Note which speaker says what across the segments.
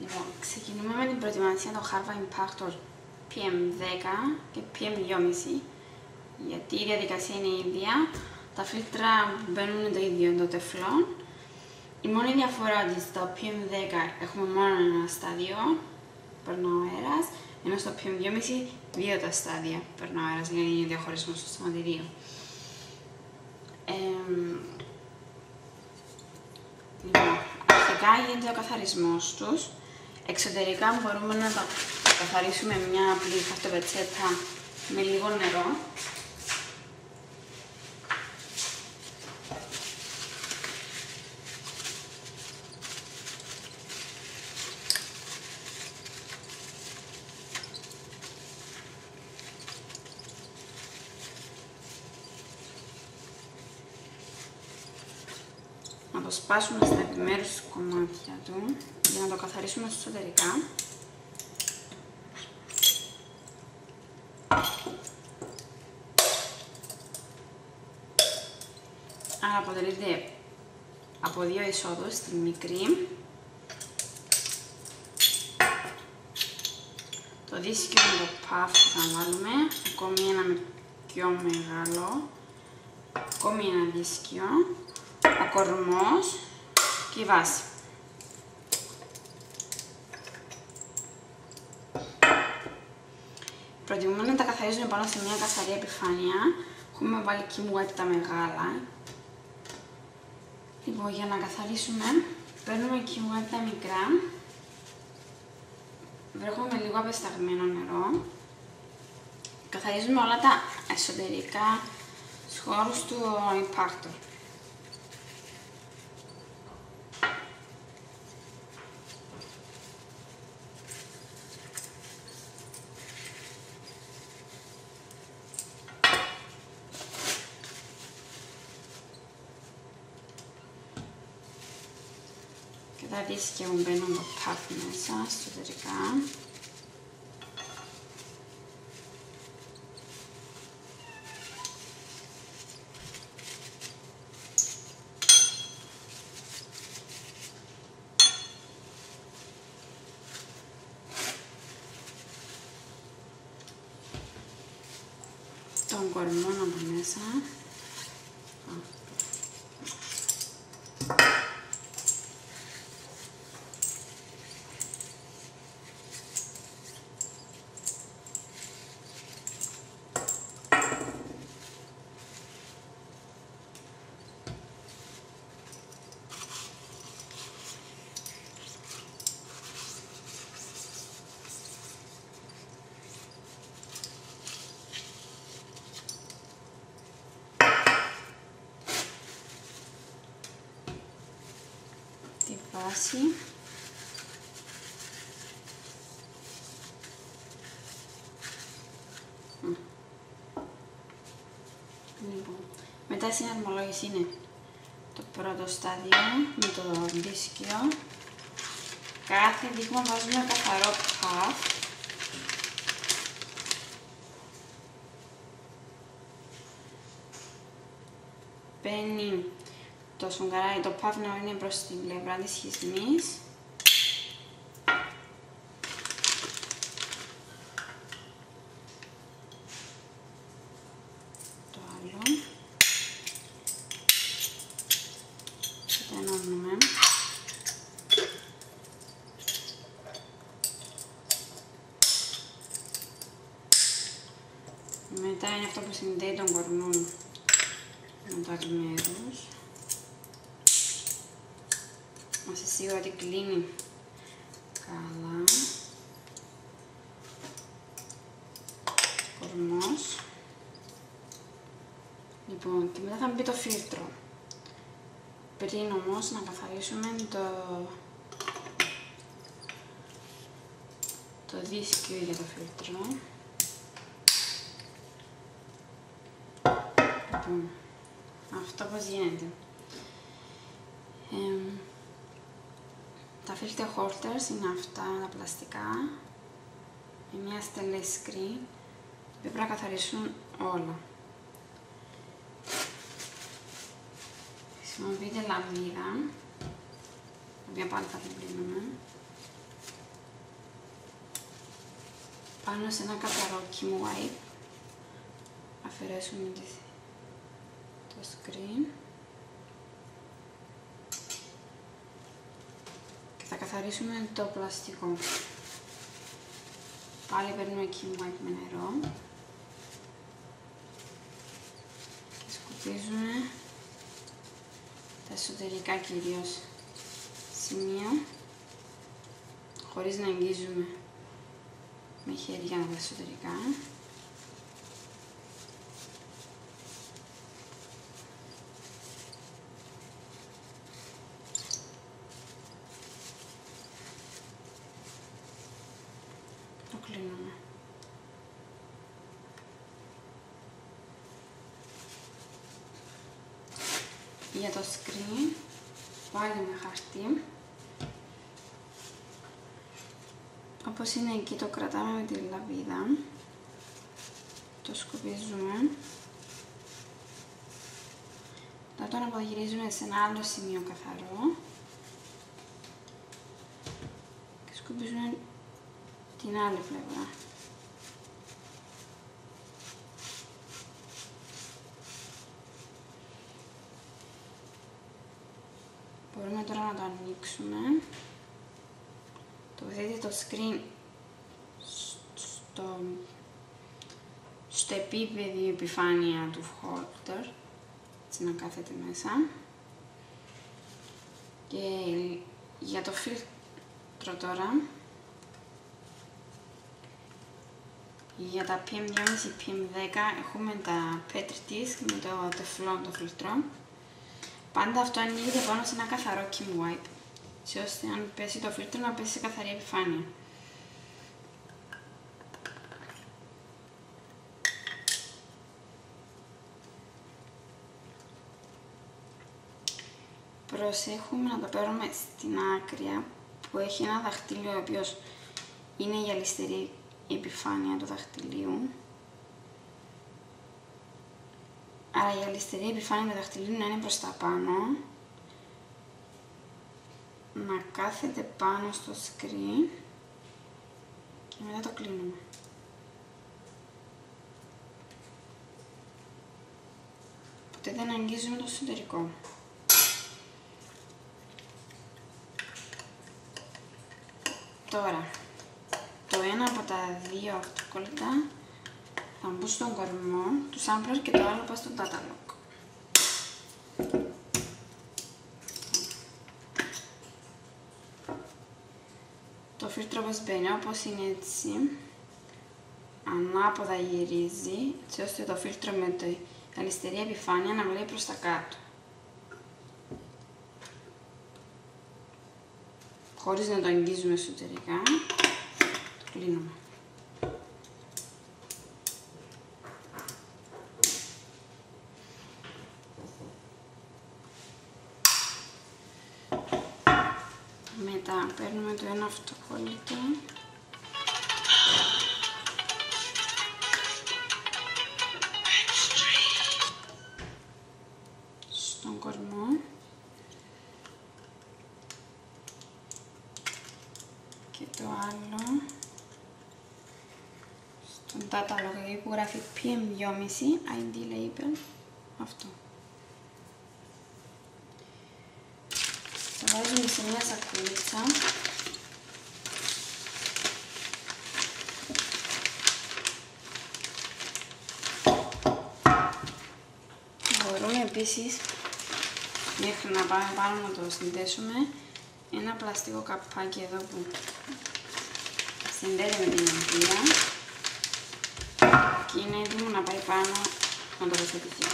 Speaker 1: Λοιπόν, ξεκινούμε με την προετοιμασία του Harva Impactor PM10 και PM2,5 γιατί η διαδικασία είναι η ίδια, τα φίλτρα που μπαίνουν είναι το ίδιο, το τεφλόν. Η μόνη διαφορά ότι στο PM10 έχουμε μόνο ένα στάδιο, περνά ο αέρας, ενώ στο PM2,5 δύο τα στάδια περνά ο αέρας για να γίνει διαχωρισμό στο σωματιδίο. Ε, λοιπόν, αρχικά γίνεται ο καθαρισμός τους. Εξωτερικά μπορούμε να τα καθαρίσουμε μια απλή χαρτοπετσέτα με λίγο νερό. Να το σπάσουμε στα επιμέρους κομμάτια του για να το καθαρίσουμε εσωτερικά. Άρα αποτελείται από δύο εισόδους, τη μικρή, το δίσκιο με το puff που θα βάλουμε, ακόμη ένα πιο μεγάλο, ακόμη ένα δίσκιο, ο κορμός και η βάση. Προτιμούμε να τα καθαρίζουμε πάνω σε μια καθαρή επιφάνεια. Έχουμε βάλει Kim τα μεγάλα. Λοιπόν, για να καθαρίσουμε, παίρνουμε Kim τα μικρά. Βρέχουμε λίγο απεσταγμένο νερό. Καθαρίζουμε όλα τα εσωτερικά χώρους του impactor. Και τα δίσκια μου μπαίνουν το παπ μέσα, εσωτερικά. τον κορμό από μέσα. τη βάση. Λοιπόν, μετά η συναρμολόγηση είναι το πρώτο στάδιο με το δίσκιο. Κάθε δείγμα βάζουμε καθαρό παφ. Μπαίνει το σφουγγαράκι, το παύνο είναι προς την πλευρά της σχισμής. Το άλλο. Και το ενώνουμε. Μετά είναι αυτό που συνδέει τον κορμό με τα μέρους. Είμαστε σίγουρα ότι κλείνει καλά. Κορμός. Λοιπόν, και μετά θα μπει το φίλτρο. Πριν όμως να καθαρίσουμε το, το δίσκιο για το φίλτρο. Λοιπόν, αυτό πώς γίνεται. Ε, τα filter holders είναι αυτά τα πλαστικά. Με μια στελή screen. Που πρέπει να καθαρίσουν όλα. Χρησιμοποιείται λαβίδα την οποία πάλι θα την πλύνουμε πάνω σε ένα καθαρό κοιμ wipe. Αφαιρέσουμε το screen. Καθαρίσουμε το πλαστικό. Πάλι παίρνουμε Kim Wipe με νερό και σκουπίζουμε τα εσωτερικά κυρίως σημεία χωρίς να αγγίζουμε με χέρια τα εσωτερικά. Το κλείνουμε. Για το screen, πάλι με χαρτί. Όπως είναι εκεί το κρατάμε με τη λαβίδα. Το σκουπίζουμε. Τώρα τον απογυρίζουμε σε ένα άλλο σημείο καθαρό. Και σκουπίζουμε την άλλη πλευρά. Μπορούμε τώρα να το ανοίξουμε. Το δείτε το screen στο, στο επίπεδη επιφάνεια του holder, έτσι να κάθεται μέσα. Και για το φίλτρο τώρα, για τα PM2,5 PM10 έχουμε τα Petri Disc με το τεφλόν το φίλτρο. Πάντα αυτό ανοίγεται πάνω σε ένα καθαρό Kim Wipe, έτσι ώστε αν πέσει το φίλτρο να πέσει σε καθαρή επιφάνεια. Προσέχουμε να το παίρνουμε στην άκρη που έχει ένα δαχτύλιο ο οποίος είναι η αλυστερή επιφάνεια του δαχτυλίου. Άρα η αλυστερή επιφάνεια του δαχτυλίου να είναι προς τα πάνω. Να κάθεται πάνω στο screen και μετά το κλείνουμε. Ποτέ δεν αγγίζουμε το εσωτερικό. Τώρα, το ένα από τα δύο αυτοκόλλητα θα μπουν στον κορμό τους sampler και το άλλο πάει στον data lock. Το φίλτρο μας μπαίνει όπως είναι έτσι, ανάποδα γυρίζει, έτσι ώστε το φίλτρο με την αριστερή επιφάνεια να βλέπει προς τα κάτω. χωρίς να το αγγίζουμε εσωτερικά. Το κλείνουμε. Μετά παίρνουμε το ένα αυτοκόλλητο στον κορμό. Και το άλλο. Στον data που γράφει PM2,5 ID label. Αυτό. Το βάζουμε σε μια σακούλιτσα μπορούμε επίσης μέχρι να πάμε πάνω να το συνδέσουμε ένα πλαστικό καπάκι εδώ που συνδέεται με την αγκία και είναι έτοιμο να πάει πάνω να το τοποθετηθεί.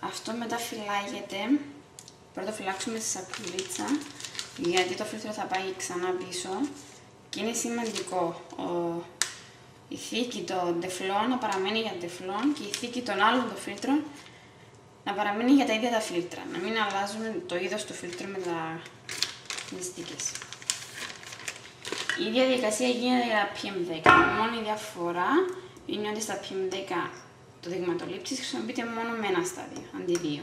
Speaker 1: Αυτό μετά φυλάγεται, πρώτα φυλάξουμε στη σακουλίτσα γιατί το φίλτρο θα πάει ξανά πίσω και είναι σημαντικό ο, η θήκη των τεφλών να παραμένει για τεφλών και η θήκη των άλλων των φίλτρων να παραμείνει για τα ίδια τα φίλτρα, να μην αλλάζουμε το είδος του φίλτρου με τα νηστικές. Η διαδικασία γίνεται για PM10. Η μόνη διαφορά είναι ότι στα PM10 το δειγματολήψης χρησιμοποιείται μόνο με ένα στάδιο, αντί δύο.